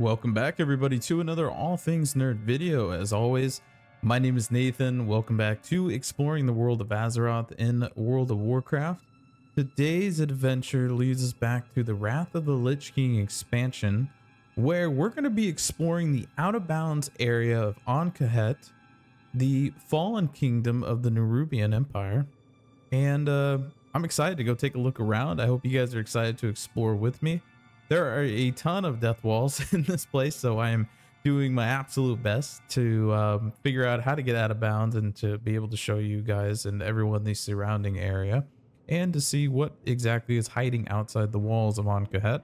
Welcome back everybody to another All Things Nerd video. As always, my name is Nathan. Welcome back to exploring the world of Azeroth in World of Warcraft. Today's adventure leads us back to the Wrath of the Lich King expansion, where we're going to be exploring the out of bounds area of Ahn'kahet, the fallen kingdom of the Nerubian Empire. And uh, I'm excited to go take a look around. I hope you guys are excited to explore with me. There are a ton of death walls in this place, so I am doing my absolute best to um, figure out how to get out of bounds and to be able to show you guys and everyone the surrounding area and to see what exactly is hiding outside the walls of Ahn'kahet.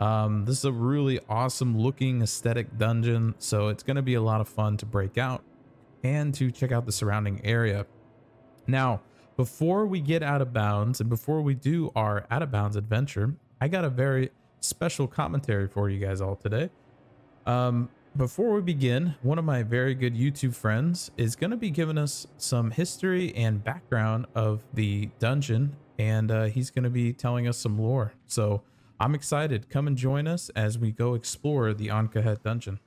Um, this is a really awesome looking aesthetic dungeon, so it's going to be a lot of fun to break out and to check out the surrounding area. Now, before we get out of bounds and before we do our out of bounds adventure, I got a very special commentary for you guys all today. Um, before we begin, one of my very good YouTube friends is going to be giving us some history and background of the dungeon, and uh, he's going to be telling us some lore. So I'm excited. Come and join us as we go explore the Ahn'kahet dungeon.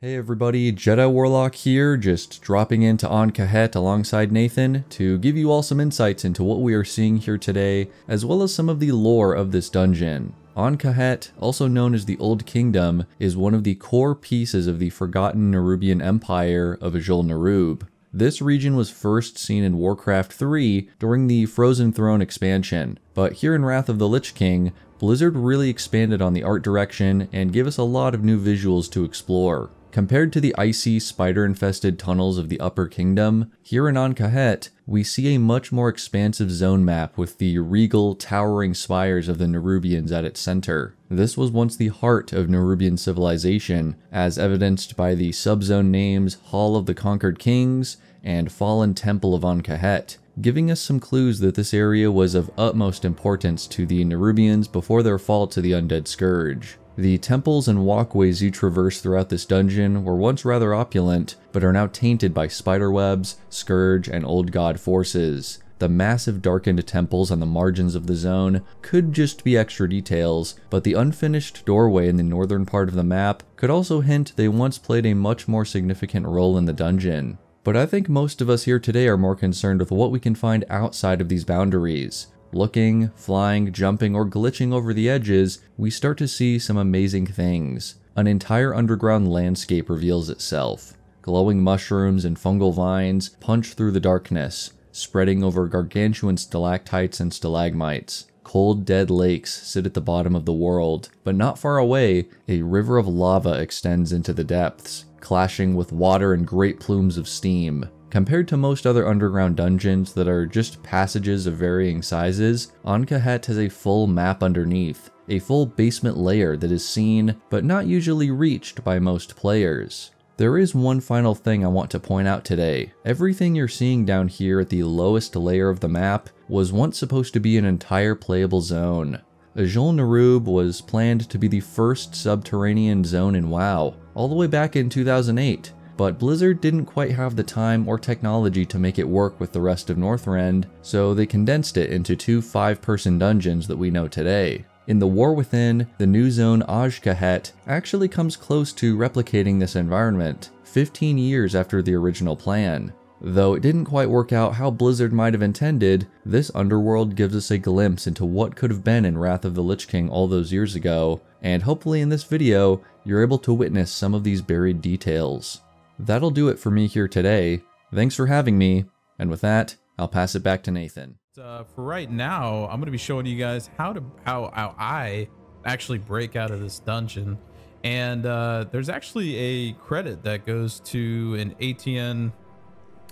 Hey everybody, Jedi Warlock here, just dropping into Ahn'kahet alongside Nathan to give you all some insights into what we are seeing here today, as well as some of the lore of this dungeon. Ahn'kahet, also known as the Old Kingdom, is one of the core pieces of the forgotten Nerubian Empire of Azjol-Nerub. This region was first seen in Warcraft 3 during the Frozen Throne expansion, but here in Wrath of the Lich King, Blizzard really expanded on the art direction and gave us a lot of new visuals to explore. Compared to the icy, spider-infested tunnels of the Upper Kingdom, here in Ahn'kahet, we see a much more expansive zone map with the regal, towering spires of the Nerubians at its center. This was once the heart of Nerubian civilization, as evidenced by the subzone names Hall of the Conquered Kings and Fallen Temple of Ahn'kahet, giving us some clues that this area was of utmost importance to the Nerubians before their fall to the Undead Scourge. The temples and walkways you traverse throughout this dungeon were once rather opulent, but are now tainted by spiderwebs, scourge, and old god forces. The massive darkened temples on the margins of the zone could just be extra details, but the unfinished doorway in the northern part of the map could also hint they once played a much more significant role in the dungeon. But I think most of us here today are more concerned with what we can find outside of these boundaries. Looking, flying, jumping, or glitching over the edges, we start to see some amazing things. An entire underground landscape reveals itself. Glowing mushrooms and fungal vines punch through the darkness, spreading over gargantuan stalactites and stalagmites. Cold, dead lakes sit at the bottom of the world, but not far away, a river of lava extends into the depths, clashing with water and great plumes of steam. Compared to most other underground dungeons that are just passages of varying sizes, Ahn'kahet has a full map underneath, a full basement layer that is seen, but not usually reached by most players. There is one final thing I want to point out today. Everything you're seeing down here at the lowest layer of the map was once supposed to be an entire playable zone. Azjol-Nerub was planned to be the first subterranean zone in WoW, all the way back in 2008, but Blizzard didn't quite have the time or technology to make it work with the rest of Northrend, so they condensed it into two five-person dungeons that we know today. In The War Within, the new zone Azj-Kahet actually comes close to replicating this environment, 15 years after the original plan. Though it didn't quite work out how Blizzard might have intended, this underworld gives us a glimpse into what could have been in Wrath of the Lich King all those years ago, and hopefully in this video, you're able to witness some of these buried details. That'll do it for me here today. Thanks for having me, and with that, I'll pass it back to Nathan. Uh, for right now, I'm going to be showing you guys how to how, how I actually break out of this dungeon. And uh, there's actually a credit that goes to an ATN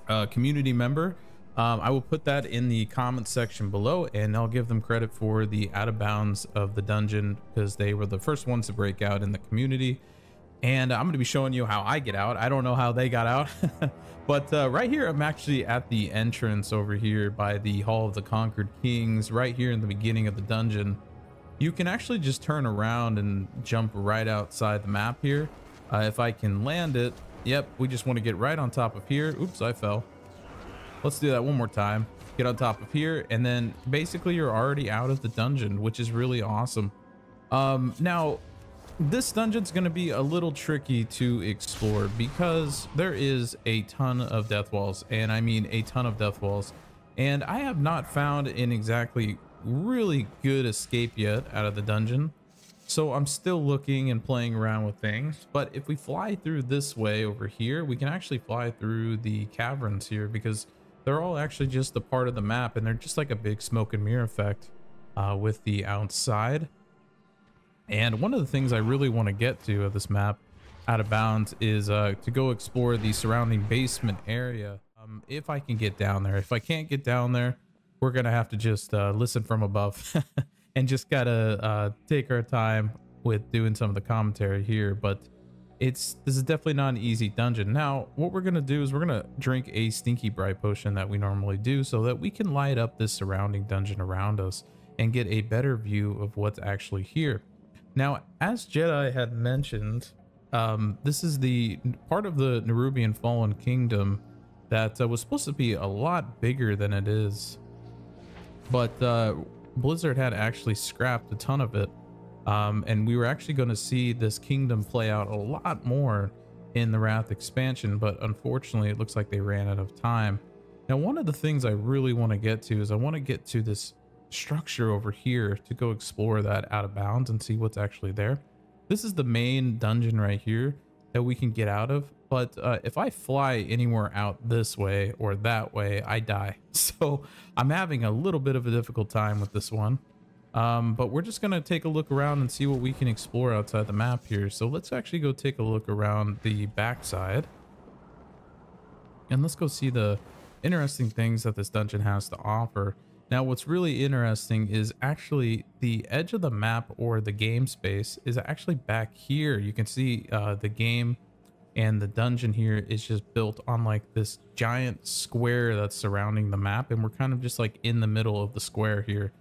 uh, community member. Um, I will put that in the comment section below and I'll give them credit for the out of bounds of the dungeon because they were the first ones to break out in the community and I'm going to be showing you how I get out. I don't know how they got out, but uh, right here, I'm actually at the entrance over here by the Hall of the Conquered Kings, right here in the beginning of the dungeon. You can actually just turn around and jump right outside the map here. Uh, if I can land it, yep, we just want to get right on top of here. Oops, I fell. Let's do that one more time. Get on top of here, and then basically you're already out of the dungeon, which is really awesome. Um, now, this dungeon's going to be a little tricky to explore because there is a ton of death walls and I mean a ton of death walls and I have not found an exactly really good escape yet out of the dungeon. So I'm still looking and playing around with things but if we fly through this way over here we can actually fly through the caverns here because they're all actually just a part of the map and they're just like a big smoke and mirror effect uh, with the outside and one of the things I really want to get to of this map out of bounds is uh, to go explore the surrounding basement area. Um, if I can get down there. If I can't get down there, we're going to have to just uh, listen from above and just got to uh, take our time with doing some of the commentary here. But it's this is definitely not an easy dungeon. Now, what we're going to do is we're going to drink a stinky bright potion that we normally do so that we can light up this surrounding dungeon around us and get a better view of what's actually here. Now, as Jedi had mentioned, um, this is the part of the Nerubian Fallen Kingdom that uh, was supposed to be a lot bigger than it is. But uh, Blizzard had actually scrapped a ton of it. Um, and we were actually going to see this kingdom play out a lot more in the Wrath expansion, but unfortunately, it looks like they ran out of time. Now, one of the things I really want to get to is I want to get to this structure over here to go explore that out of bounds and see what's actually there. This is the main dungeon right here that we can get out of. But uh, if I fly anywhere out this way or that way, I die. So I'm having a little bit of a difficult time with this one. Um, but we're just going to take a look around and see what we can explore outside the map here. So let's actually go take a look around the backside. And let's go see the interesting things that this dungeon has to offer. Now, what's really interesting is actually the edge of the map or the game space is actually back here. You can see uh, the game and the dungeon here is just built on like this giant square that's surrounding the map. And we're kind of just like in the middle of the square here.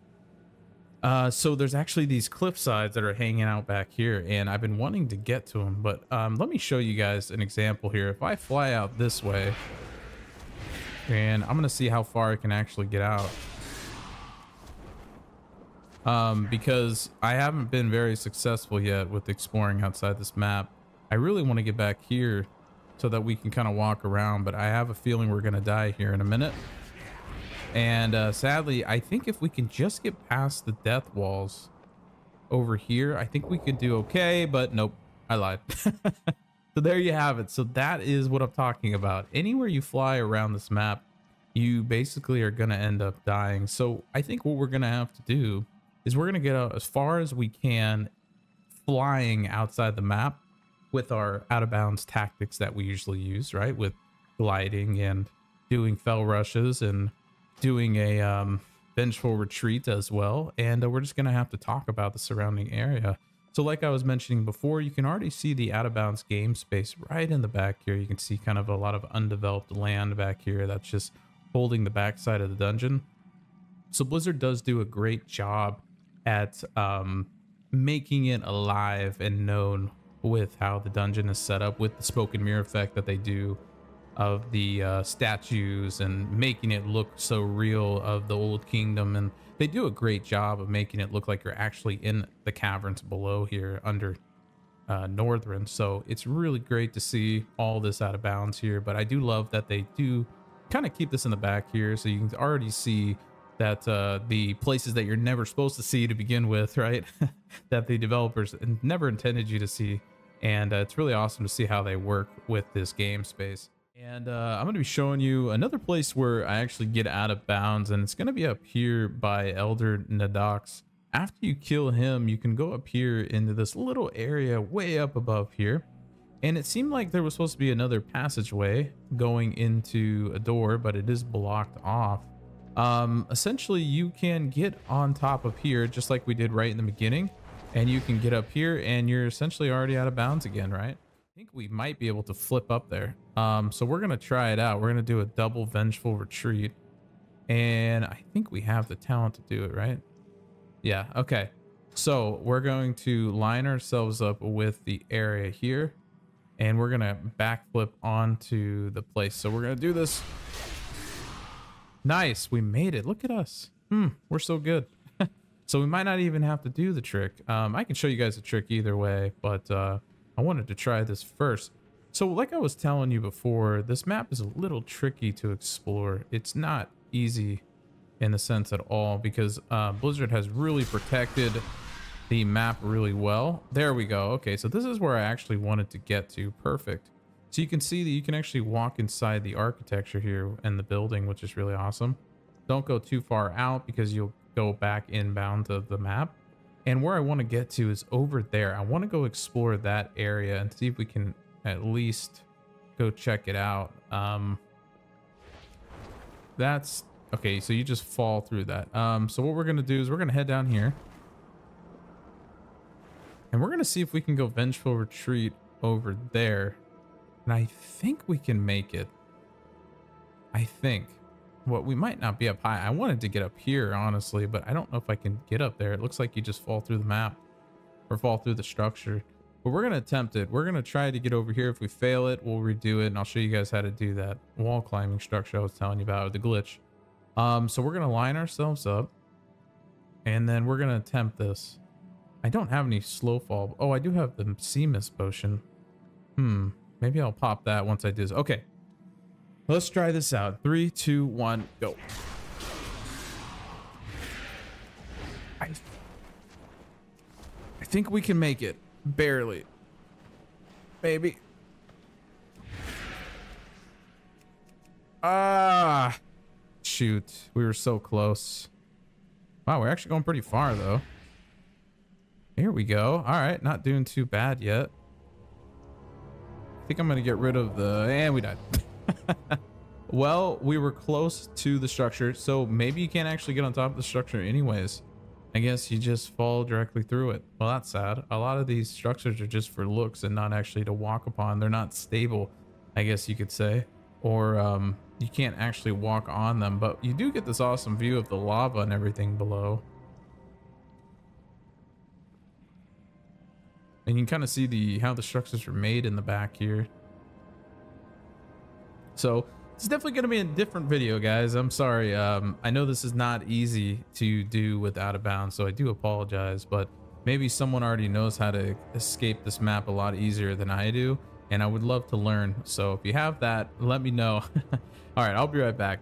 Uh, so there's actually these cliff sides that are hanging out back here and I've been wanting to get to them, but um, let me show you guys an example here. If I fly out this way and I'm going to see how far I can actually get out um, because I haven't been very successful yet with exploring outside this map. I really want to get back here so that we can kind of walk around, but I have a feeling we're going to die here in a minute. And uh, sadly, I think if we can just get past the death walls over here, I think we could do okay, but nope, I lied. so there you have it. So that is what I'm talking about. Anywhere you fly around this map, you basically are going to end up dying. So I think what we're going to have to do is we're going to get out as far as we can flying outside the map with our out of bounds tactics that we usually use, right? With gliding and doing Fel Rushes and doing a um, vengeful retreat as well. And uh, we're just going to have to talk about the surrounding area. So like I was mentioning before, you can already see the out of bounds game space right in the back here. You can see kind of a lot of undeveloped land back here that's just holding the backside of the dungeon. So Blizzard does do a great job at um, making it alive and known with how the dungeon is set up with the spoken mirror effect that they do of the uh, statues and making it look so real of the old kingdom. And they do a great job of making it look like you're actually in the caverns below here under uh, Northrend so it's really great to see all this out of bounds here but I do love that they do kind of keep this in the back here so you can already see that uh, the places that you're never supposed to see to begin with, right? that the developers never intended you to see. And uh, it's really awesome to see how they work with this game space. And uh, I'm going to be showing you another place where I actually get out of bounds, and it's going to be up here by Elder Nadox. After you kill him, you can go up here into this little area way up above here. And it seemed like there was supposed to be another passageway going into a door, but it is blocked off um, essentially you can get on top of here just like we did right in the beginning and you can get up here and you're essentially already out of bounds again, right? I think we might be able to flip up there. Um, so we're going to try it out. We're going to do a double vengeful retreat and I think we have the talent to do it, right? Yeah. Okay. So we're going to line ourselves up with the area here and we're going to backflip onto the place. So we're going to do this Nice. We made it. Look at us. Hmm. We're so good. So we might not even have to do the trick. Um, I can show you guys a trick either way, but uh, I wanted to try this first. So like I was telling you before, this map is a little tricky to explore. It's not easy in the sense at all because uh, Blizzard has really protected the map really well. There we go. Okay, so this is where I actually wanted to get to. Perfect. So you can see that you can actually walk inside the architecture here and the building, which is really awesome. Don't go too far out because you'll go back inbound to the map. And where I want to get to is over there. I want to go explore that area and see if we can at least go check it out. Um, that's okay. So you just fall through that. Um, so what we're going to do is we're going to head down here. And we're going to see if we can go Vengeful Retreat over there. And I think we can make it. I think. What well, we might not be up high. I wanted to get up here, honestly, but I don't know if I can get up there. It looks like you just fall through the map or fall through the structure. But we're going to attempt it. We're going to try to get over here. If we fail it, we'll redo it. And I'll show you guys how to do that wall climbing structure I was telling you about, the glitch. Um, so we're going to line ourselves up. And then we're going to attempt this. I don't have any slow fall. Oh, I do have the Seamus potion. Hmm. Maybe I'll pop that once I do this. Okay. Let's try this out. Three, two, one, go. I, I think we can make it. Barely. Maybe. Ah. Shoot. We were so close. Wow, we're actually going pretty far, though. Here we go. All right, not doing too bad yet. Think I'm going to get rid of the... And we died. well, we were close to the structure, so maybe you can't actually get on top of the structure anyways. I guess you just fall directly through it. Well, that's sad. A lot of these structures are just for looks and not actually to walk upon. They're not stable, I guess you could say. Or um, you can't actually walk on them, but you do get this awesome view of the lava and everything below. And you can kind of see the how the structures are made in the back here. So it's definitely going to be a different video, guys. I'm sorry. Um, I know this is not easy to do with out of bounds, so I do apologize. But maybe someone already knows how to escape this map a lot easier than I do. And I would love to learn. So if you have that, let me know. All right, I'll be right back.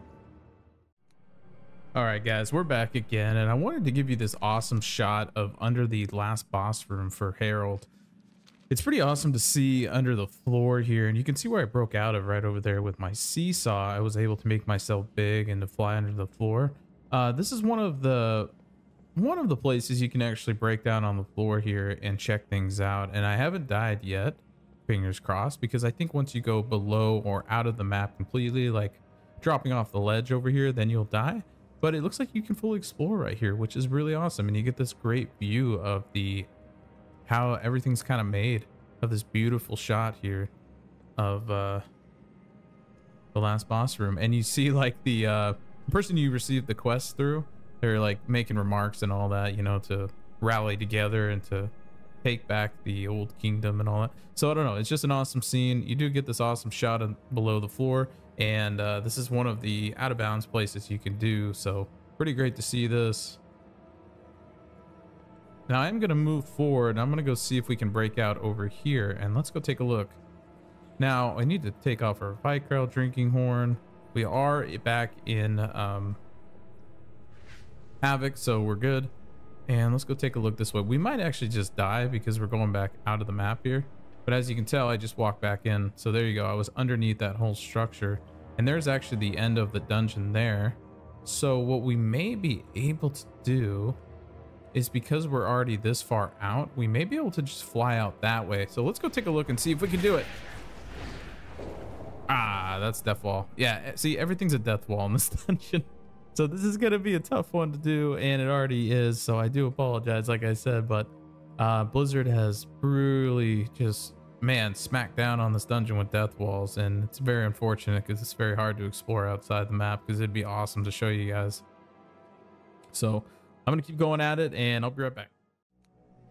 All right, guys, we're back again. And I wanted to give you this awesome shot of under the last boss room for Herald. It's pretty awesome to see under the floor here, and you can see where I broke out of right over there with my seesaw. I was able to make myself big and to fly under the floor. Uh, this is one of the one of the places you can actually break down on the floor here and check things out. And I haven't died yet, fingers crossed, because I think once you go below or out of the map completely, like dropping off the ledge over here, then you'll die. But it looks like you can fully explore right here, which is really awesome. And you get this great view of the how everything's kind of made of this beautiful shot here of uh, the last boss room. And you see like the uh, person you received the quest through, they're like making remarks and all that, you know, to rally together and to take back the old kingdom and all that. So I don't know. It's just an awesome scene. You do get this awesome shot of below the floor. And uh, this is one of the out of bounds places you can do. So pretty great to see this. Now I'm going to move forward. I'm going to go see if we can break out over here. And let's go take a look. Now, I need to take off our Vrykul drinking horn. We are back in um, Havoc, so we're good. And let's go take a look this way. We might actually just die because we're going back out of the map here. But as you can tell, I just walked back in. So there you go. I was underneath that whole structure. And there's actually the end of the dungeon there. So what we may be able to do is because we're already this far out, we may be able to just fly out that way. So let's go take a look and see if we can do it. Ah, that's death wall. Yeah, eh, see, everything's a death wall in this dungeon. So this is going to be a tough one to do, and it already is. So I do apologize, like I said, but uh, Blizzard has really just, man, smacked down on this dungeon with death walls, and it's very unfortunate because it's very hard to explore outside the map because it'd be awesome to show you guys. So I'm going to keep going at it and I'll be right back.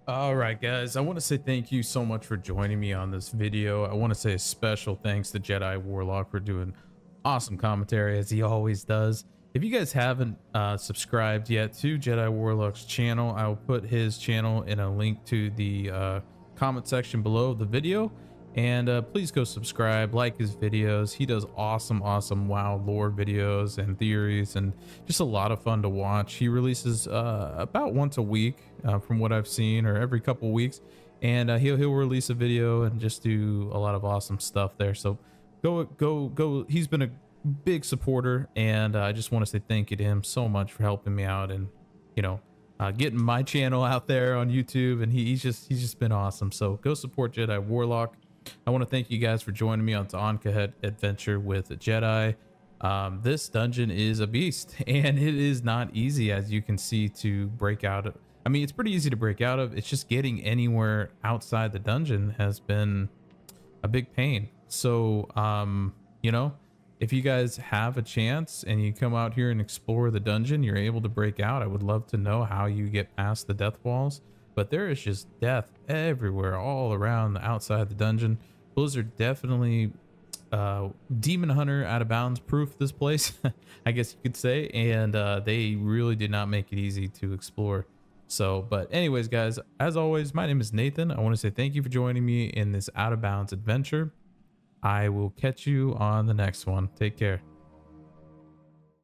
All right, guys, I want to say thank you so much for joining me on this video. I want to say a special thanks to Jedi Warlock for doing awesome commentary as he always does. If you guys haven't uh, subscribed yet to Jedi Warlock's channel, I will put his channel in a link to the uh, comment section below the video. And uh, please go subscribe, like his videos. He does awesome, awesome WoW lore videos and theories, and just a lot of fun to watch. He releases uh, about once a week, uh, from what I've seen, or every couple weeks. And uh, he'll he'll release a video and just do a lot of awesome stuff there. So go go go. He's been a big supporter, and uh, I just want to say thank you to him so much for helping me out and you know uh, getting my channel out there on YouTube. And he, he's just he's just been awesome. So go support Jedi Warlock. I want to thank you guys for joining me on the Ahn'kahet adventure with a Jedi. Um, this dungeon is a beast, and it is not easy, as you can see, to break out. I mean, it's pretty easy to break out of. It's just getting anywhere outside the dungeon has been a big pain. So, um, you know, if you guys have a chance and you come out here and explore the dungeon, you're able to break out. I would love to know how you get past the death walls. But there is just death everywhere, all around the outside of the dungeon. Blizzard definitely uh, Demon Hunter out of bounds proof this place, I guess you could say. And uh, they really did not make it easy to explore. So, but anyways, guys, as always, my name is Nathan. I want to say thank you for joining me in this out of bounds adventure. I will catch you on the next one. Take care.